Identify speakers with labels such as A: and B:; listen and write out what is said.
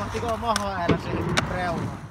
A: Mahtiko moho äänä siihen reunaan?